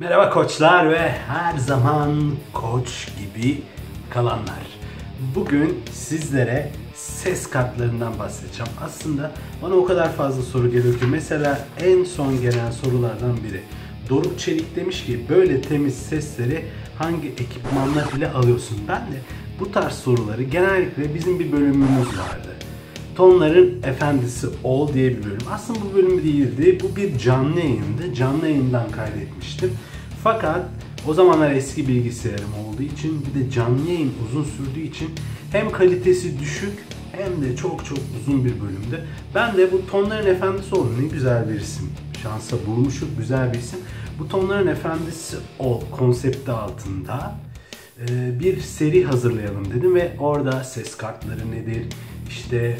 Merhaba koçlar ve her zaman koç gibi kalanlar. Bugün sizlere ses kartlarından bahsedeceğim. Aslında bana o kadar fazla soru geliyor ki mesela en son gelen sorulardan biri. Doruk Çelik demiş ki böyle temiz sesleri hangi ekipmanlar ile alıyorsun? Ben de bu tarz soruları genellikle bizim bir bölümümüz vardı. Tonların Efendisi Ol diye bir bölüm. Aslında bu bölüm değildi. Bu bir canlı yayındı. Canlı yayından kaydetmiştim. Fakat o zamanlar eski bilgisayarım olduğu için bir de canlı yayın uzun sürdüğü için hem kalitesi düşük hem de çok çok uzun bir bölümdü. Ben de bu Tonların Efendisi Ol ne güzel bir isim. Şansa bulmuşuk güzel bir isim. Bu Tonların Efendisi Ol konsepti altında e, bir seri hazırlayalım dedim ve orada ses kartları nedir, işte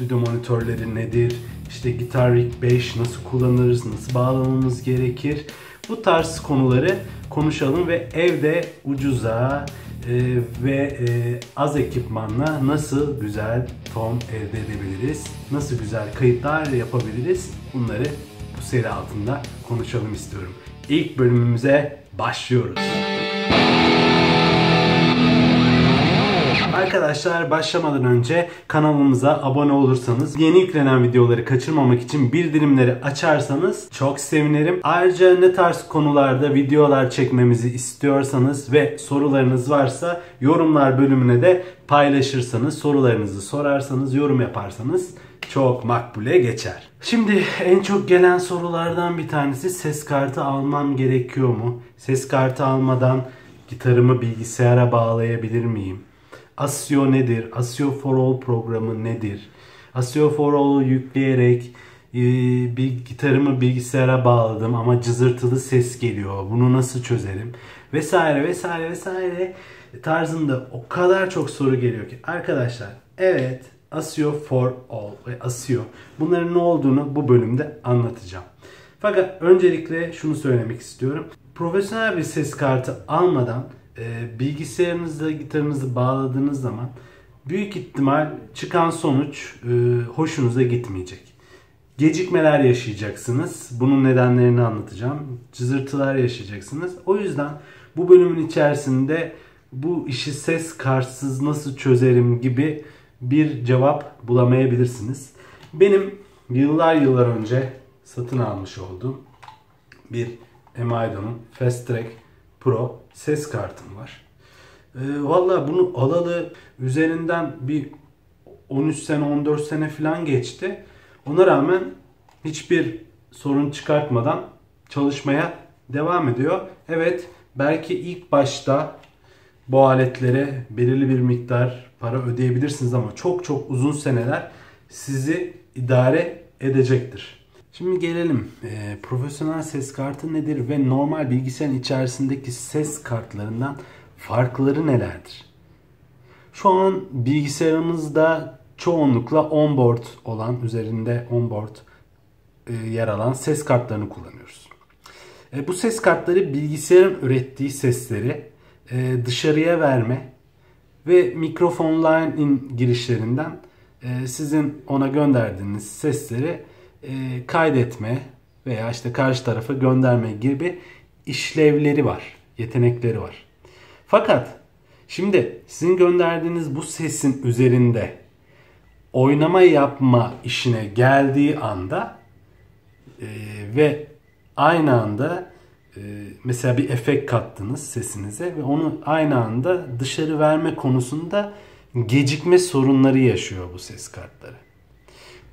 stüdyo monitörleri nedir, işte Guitar Rig 5 nasıl kullanırız, nasıl bağlamamız gerekir. Bu tarz konuları konuşalım ve evde ucuza e, ve e, az ekipmanla nasıl güzel ton elde edebiliriz, nasıl güzel kayıtlar yapabiliriz bunları bu seri altında konuşalım istiyorum. İlk bölümümüze başlıyoruz. Arkadaşlar başlamadan önce kanalımıza abone olursanız yeni yüklenen videoları kaçırmamak için bildirimleri açarsanız çok sevinirim. Ayrıca ne tarz konularda videolar çekmemizi istiyorsanız ve sorularınız varsa yorumlar bölümüne de paylaşırsanız, sorularınızı sorarsanız, yorum yaparsanız çok makbule geçer. Şimdi en çok gelen sorulardan bir tanesi ses kartı almam gerekiyor mu? Ses kartı almadan gitarımı bilgisayara bağlayabilir miyim? ASIO nedir? ASIO for All programı nedir? ASIO for All'u yükleyerek e, bir gitarımı bilgisayara bağladım ama cızırtılı ses geliyor. Bunu nasıl çözerim? Vesaire vesaire vesaire tarzında o kadar çok soru geliyor ki. Arkadaşlar evet ASIO for All ve ASIO bunların ne olduğunu bu bölümde anlatacağım. Fakat öncelikle şunu söylemek istiyorum. Profesyonel bir ses kartı almadan e, gitarınızı bağladığınız zaman büyük ihtimal çıkan sonuç e, hoşunuza gitmeyecek. Gecikmeler yaşayacaksınız. Bunun nedenlerini anlatacağım. Cızırtılar yaşayacaksınız. O yüzden bu bölümün içerisinde bu işi ses kartsız nasıl çözerim gibi bir cevap bulamayabilirsiniz. Benim yıllar yıllar önce satın almış olduğum bir Emaidon'un Fast Track Pro ses kartım var. E, Valla bunu alalı üzerinden bir 13 sene 14 sene falan geçti. Ona rağmen hiçbir sorun çıkartmadan çalışmaya devam ediyor. Evet belki ilk başta bu aletlere belirli bir miktar para ödeyebilirsiniz ama çok çok uzun seneler sizi idare edecektir. Şimdi gelelim e, profesyonel ses kartı nedir ve normal bilgisayarın içerisindeki ses kartlarından farkları nelerdir? Şu an bilgisayarımızda çoğunlukla onboard olan üzerinde onboard e, yer alan ses kartlarını kullanıyoruz. E, bu ses kartları bilgisayarın ürettiği sesleri e, dışarıya verme ve mikrofon line in girişlerinden e, sizin ona gönderdiğiniz sesleri e, kaydetme veya işte karşı tarafa gönderme gibi işlevleri var, yetenekleri var. Fakat şimdi sizin gönderdiğiniz bu sesin üzerinde oynama yapma işine geldiği anda e, ve aynı anda e, mesela bir efekt kattınız sesinize ve onu aynı anda dışarı verme konusunda gecikme sorunları yaşıyor bu ses kartları.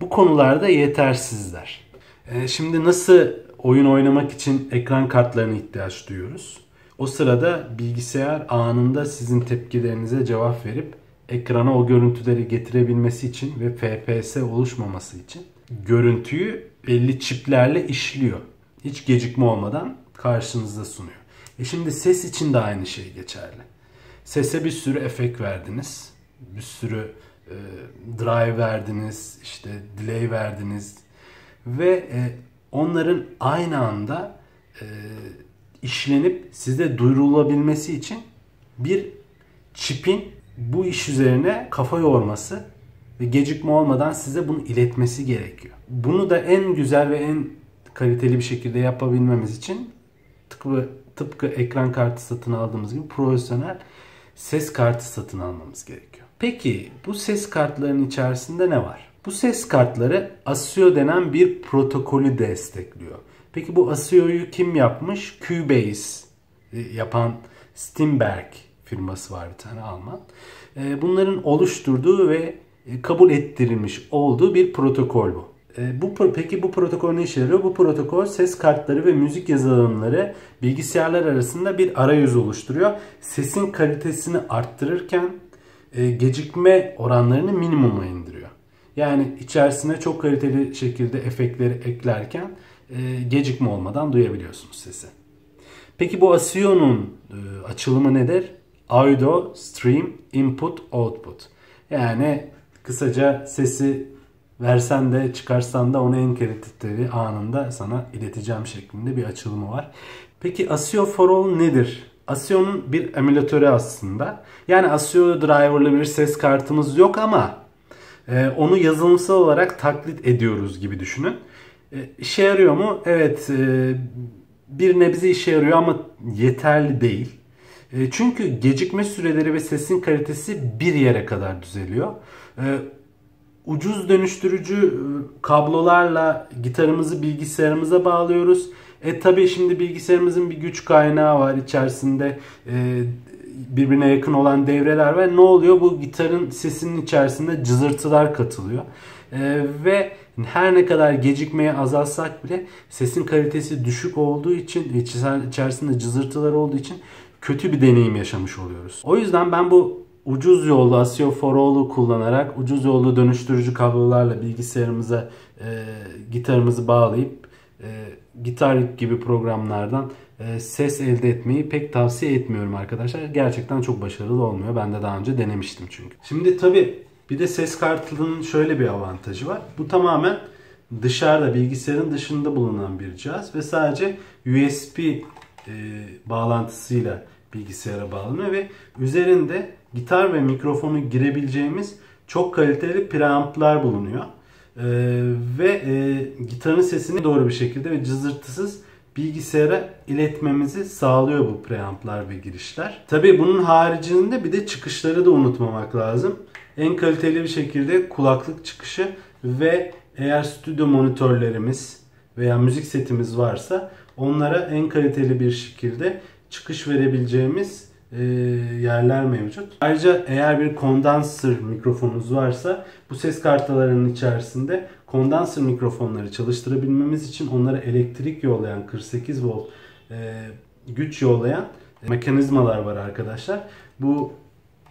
Bu konularda yetersizler. E, şimdi nasıl oyun oynamak için ekran kartlarına ihtiyaç duyuyoruz? O sırada bilgisayar anında sizin tepkilerinize cevap verip ekrana o görüntüleri getirebilmesi için ve FPS oluşmaması için görüntüyü belli çiplerle işliyor. Hiç gecikme olmadan karşınızda sunuyor. E şimdi ses için de aynı şey geçerli. Sese bir sürü efekt verdiniz. Bir sürü e, drive verdiniz, işte delay verdiniz ve e, onların aynı anda e, işlenip size duyurulabilmesi için bir çipin bu iş üzerine kafa yorması ve gecikme olmadan size bunu iletmesi gerekiyor. Bunu da en güzel ve en kaliteli bir şekilde yapabilmemiz için tıpkı, tıpkı ekran kartı satın aldığımız gibi profesyonel ses kartı satın almamız gerekiyor. Peki bu ses kartlarının içerisinde ne var? Bu ses kartları ASIO denen bir protokolü destekliyor. Peki bu ASIO'yu kim yapmış? Cubase e, yapan Stimberg firması var bir tane Alman. E, bunların oluşturduğu ve e, kabul ettirilmiş olduğu bir protokol bu. Bu peki bu protokol ne işe yarıyor? Bu protokol ses kartları ve müzik yazılımları bilgisayarlar arasında bir arayüz oluşturuyor. Sesin kalitesini arttırırken gecikme oranlarını minimuma indiriyor. Yani içerisine çok kaliteli şekilde efektleri eklerken gecikme olmadan duyabiliyorsunuz sesi. Peki bu ASIO'nun e, açılımı nedir? Audio Stream Input Output. Yani kısaca sesi versen de çıkarsan da onu en kaliteli anında sana ileteceğim şeklinde bir açılımı var. Peki ASIO for All nedir? ASIO'nun bir emülatörü aslında. Yani ASIO driver'lı bir ses kartımız yok ama e, onu yazılımsal olarak taklit ediyoruz gibi düşünün. E, işe yarıyor mu? Evet. E, bir nebze işe yarıyor ama yeterli değil. E, çünkü gecikme süreleri ve sesin kalitesi bir yere kadar düzeliyor. E, ucuz dönüştürücü e, kablolarla gitarımızı bilgisayarımıza bağlıyoruz. E tabi şimdi bilgisayarımızın bir güç kaynağı var içerisinde birbirine yakın olan devreler var. Ne oluyor? Bu gitarın sesinin içerisinde cızırtılar katılıyor. ve her ne kadar gecikmeye azaltsak bile sesin kalitesi düşük olduğu için içerisinde cızırtılar olduğu için kötü bir deneyim yaşamış oluyoruz. O yüzden ben bu ucuz yollu ASIO for All'u kullanarak ucuz yollu dönüştürücü kablolarla bilgisayarımıza e, gitarımızı bağlayıp e, gitar gibi programlardan e, ses elde etmeyi pek tavsiye etmiyorum arkadaşlar. Gerçekten çok başarılı olmuyor. Ben de daha önce denemiştim çünkü. Şimdi tabi bir de ses kartının şöyle bir avantajı var. Bu tamamen dışarıda bilgisayarın dışında bulunan bir cihaz ve sadece USB e, bağlantısıyla bilgisayara bağlanıyor ve üzerinde gitar ve mikrofonu girebileceğimiz çok kaliteli preamplar bulunuyor. Ee, ve e, gitarın sesini doğru bir şekilde ve cızırtısız bilgisayara iletmemizi sağlıyor bu preamplar ve girişler. Tabii bunun haricinde bir de çıkışları da unutmamak lazım en kaliteli bir şekilde kulaklık çıkışı ve eğer stüdyo monitörlerimiz veya müzik setimiz varsa onlara en kaliteli bir şekilde çıkış verebileceğimiz e, yerler mevcut. Ayrıca eğer bir kondansör mikrofonunuz varsa bu ses kartalarının içerisinde kondansör mikrofonları çalıştırabilmemiz için onlara elektrik yollayan 48 volt e, güç yollayan mekanizmalar var arkadaşlar. Bu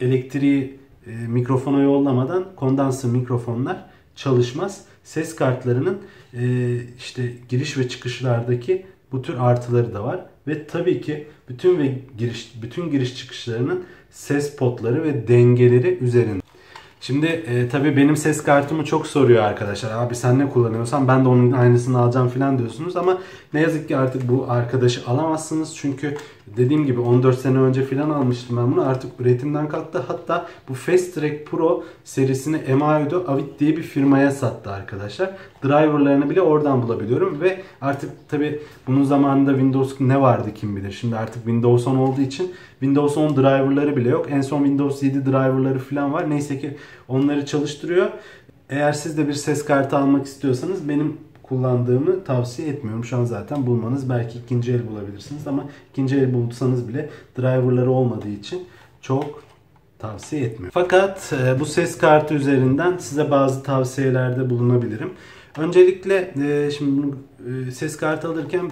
elektriği e, mikrofona yollamadan kondansör mikrofonlar çalışmaz. Ses kartlarının e, işte giriş ve çıkışlardaki bu tür artıları da var ve tabii ki bütün ve giriş bütün giriş çıkışlarının ses potları ve dengeleri üzerinde. Şimdi e, tabii benim ses kartımı çok soruyor arkadaşlar. Abi sen ne kullanıyorsan ben de onun aynısını alacağım falan diyorsunuz ama ne yazık ki artık bu arkadaşı alamazsınız. Çünkü dediğim gibi 14 sene önce falan almıştım ben bunu. Artık üretimden kalktı. Hatta bu Fast Track Pro serisini Emao'da Avit diye bir firmaya sattı arkadaşlar. Driverlarını bile oradan bulabiliyorum ve artık tabi bunun zamanında Windows ne vardı kim bilir. Şimdi artık Windows 10 olduğu için Windows 10 driverları bile yok. En son Windows 7 driverları falan var. Neyse ki onları çalıştırıyor. Eğer siz de bir ses kartı almak istiyorsanız benim kullandığımı tavsiye etmiyorum. Şu an zaten bulmanız belki ikinci el bulabilirsiniz ama ikinci el bulsanız bile driverları olmadığı için çok tavsiye etmiyorum. Fakat e, bu ses kartı üzerinden size bazı tavsiyelerde bulunabilirim. Öncelikle e, şimdi e, ses kartı alırken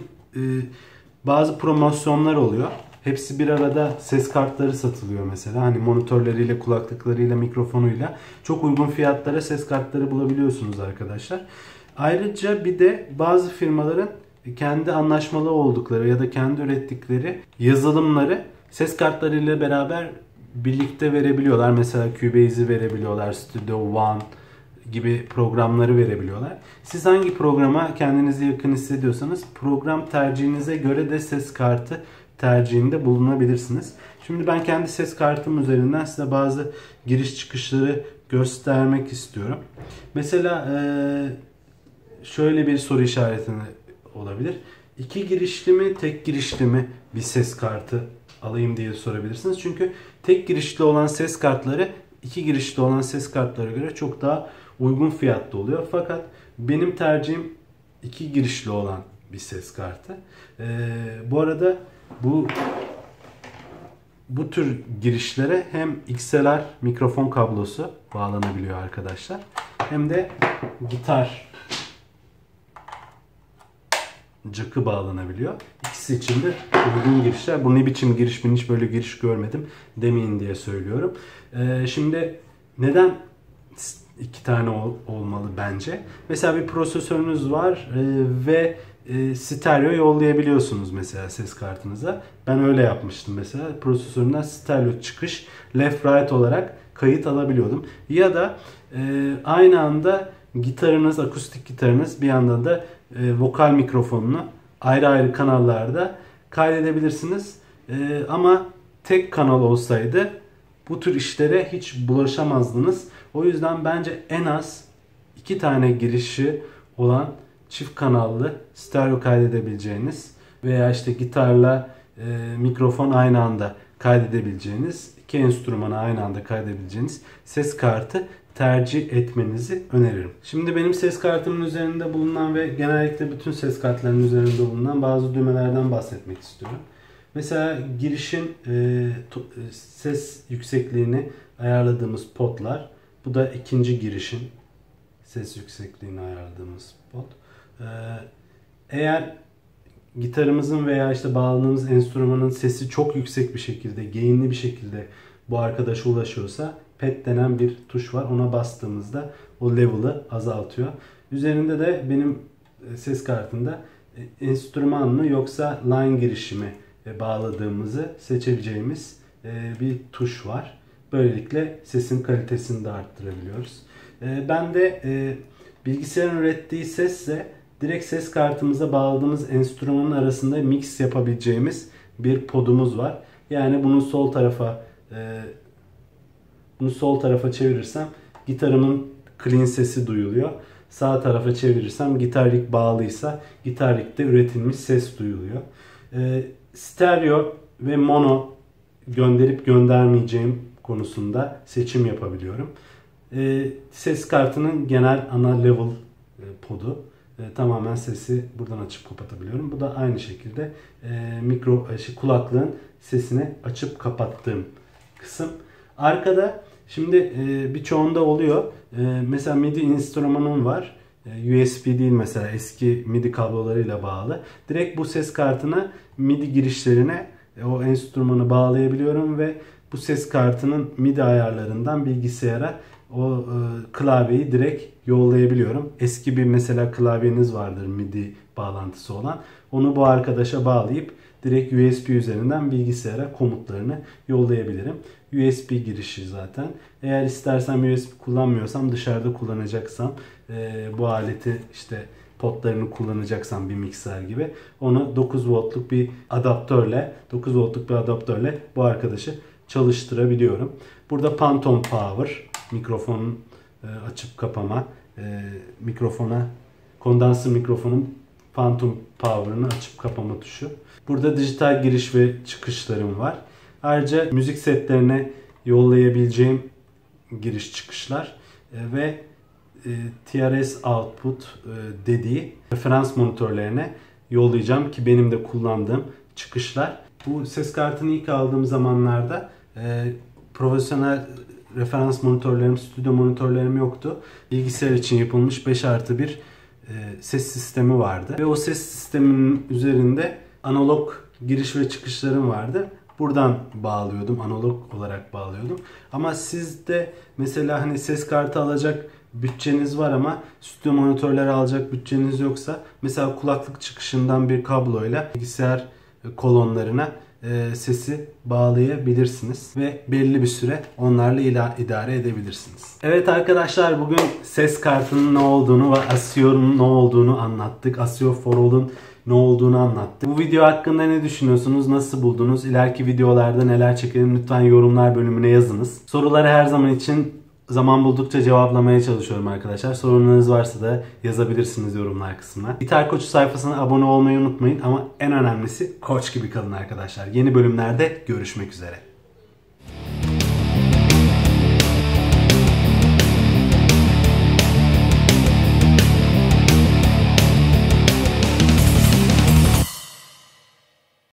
bazı promosyonlar oluyor. Hepsi bir arada ses kartları satılıyor mesela. Hani monitörleriyle, kulaklıklarıyla, mikrofonuyla çok uygun fiyatlara ses kartları bulabiliyorsunuz arkadaşlar. Ayrıca bir de bazı firmaların kendi anlaşmalı oldukları ya da kendi ürettikleri yazılımları ses kartlarıyla beraber birlikte verebiliyorlar. Mesela Cubase'i verebiliyorlar, Studio One gibi programları verebiliyorlar. Siz hangi programa kendinizi yakın hissediyorsanız program tercihinize göre de ses kartı tercihinde bulunabilirsiniz. Şimdi ben kendi ses kartım üzerinden size bazı giriş çıkışları göstermek istiyorum. Mesela şöyle bir soru işaretine olabilir. iki girişli mi tek girişli mi bir ses kartı alayım diye sorabilirsiniz. Çünkü tek girişli olan ses kartları iki girişli olan ses kartlara göre çok daha uygun fiyatta oluyor. Fakat benim tercihim iki girişli olan bir ses kartı. Ee, bu arada bu bu tür girişlere hem XLR mikrofon kablosu bağlanabiliyor arkadaşlar. Hem de gitar jack'ı bağlanabiliyor. İkisi için de uygun girişler. Bu ne biçim giriş ben hiç böyle giriş görmedim demeyin diye söylüyorum. Ee, şimdi neden iki tane ol, olmalı bence? Mesela bir prosesörünüz var e, ve e, stereo yollayabiliyorsunuz mesela ses kartınıza. Ben öyle yapmıştım mesela. Prosesöründen stereo çıkış left right olarak kayıt alabiliyordum. Ya da e, aynı anda gitarınız, akustik gitarınız bir yandan da e, vokal mikrofonunu ayrı ayrı kanallarda kaydedebilirsiniz. E, ama tek kanal olsaydı bu tür işlere hiç bulaşamazdınız. O yüzden bence en az iki tane girişi olan çift kanallı stereo kaydedebileceğiniz veya işte gitarla e, mikrofon aynı anda kaydedebileceğiniz iki enstrümanı aynı anda kaydedebileceğiniz ses kartı tercih etmenizi öneririm. Şimdi benim ses kartımın üzerinde bulunan ve genellikle bütün ses kartlarının üzerinde bulunan bazı düğmelerden bahsetmek istiyorum. Mesela girişin e, e ses yüksekliğini ayarladığımız potlar. Bu da ikinci girişin ses yüksekliğini ayarladığımız pot. E, eğer gitarımızın veya işte bağladığımız enstrümanın sesi çok yüksek bir şekilde, gainli bir şekilde bu arkadaşa ulaşıyorsa pet denen bir tuş var. Ona bastığımızda o level'ı azaltıyor. Üzerinde de benim e, ses kartında e, enstrüman mı yoksa line girişimi e, bağladığımızı seçebileceğimiz bir tuş var. Böylelikle sesin kalitesini de arttırabiliyoruz. Ben de bilgisayarın ürettiği sesle direkt ses kartımıza bağladığımız enstrümanın arasında mix yapabileceğimiz bir podumuz var. Yani bunu sol tarafa bunu sol tarafa çevirirsem gitarımın clean sesi duyuluyor. Sağ tarafa çevirirsem gitar rig bağlıysa gitar rigde üretilmiş ses duyuluyor. E, stereo ve mono gönderip göndermeyeceğim konusunda seçim yapabiliyorum. E, ses kartının genel ana level e, podu. E, tamamen sesi buradan açıp kapatabiliyorum. Bu da aynı şekilde e, mikro e, şey, kulaklığın sesini açıp kapattığım kısım. Arkada şimdi e, birçoğunda oluyor. E, mesela MIDI enstrümanım var. E, USB değil mesela eski MIDI kablolarıyla bağlı. Direkt bu ses kartına MIDI girişlerine e, o enstrümanı bağlayabiliyorum ve bu ses kartının MIDI ayarlarından bilgisayara o e, klavyeyi direkt yollayabiliyorum. Eski bir mesela klavyeniz vardır MIDI bağlantısı olan. Onu bu arkadaşa bağlayıp direkt USB üzerinden bilgisayara komutlarını yollayabilirim. USB girişi zaten. Eğer istersem USB kullanmıyorsam dışarıda kullanacaksam e, bu aleti işte potlarını kullanacaksam bir mikser gibi onu 9 voltluk bir adaptörle 9 voltluk bir adaptörle bu arkadaşı çalıştırabiliyorum. Burada Phantom Power mikrofonun e, açıp kapama e, mikrofona kondansör mikrofonun Phantom Power'ını açıp kapama tuşu. Burada dijital giriş ve çıkışlarım var. Ayrıca müzik setlerine yollayabileceğim giriş çıkışlar e, ve TRS output dediği referans monitörlerine yollayacağım ki benim de kullandığım çıkışlar. Bu ses kartını ilk aldığım zamanlarda profesyonel referans monitörlerim, stüdyo monitörlerim yoktu. Bilgisayar için yapılmış 5 artı 1 ses sistemi vardı. Ve o ses sisteminin üzerinde analog giriş ve çıkışlarım vardı. Buradan bağlıyordum. Analog olarak bağlıyordum. Ama sizde mesela hani ses kartı alacak bütçeniz var ama stüdyo monitörleri alacak bütçeniz yoksa mesela kulaklık çıkışından bir kabloyla bilgisayar kolonlarına e, sesi bağlayabilirsiniz ve belli bir süre onlarla idare edebilirsiniz. Evet arkadaşlar bugün ses kartının ne olduğunu ve Asio'nun ne olduğunu anlattık. Asio Forol'un ne olduğunu anlattı. Bu video hakkında ne düşünüyorsunuz? Nasıl buldunuz? İleriki videolarda neler çekelim? Lütfen yorumlar bölümüne yazınız. Soruları her zaman için Zaman buldukça cevaplamaya çalışıyorum arkadaşlar. Sorunlarınız varsa da yazabilirsiniz yorumlar kısmına. İthal Koçu sayfasına abone olmayı unutmayın ama en önemlisi koç gibi kalın arkadaşlar. Yeni bölümlerde görüşmek üzere.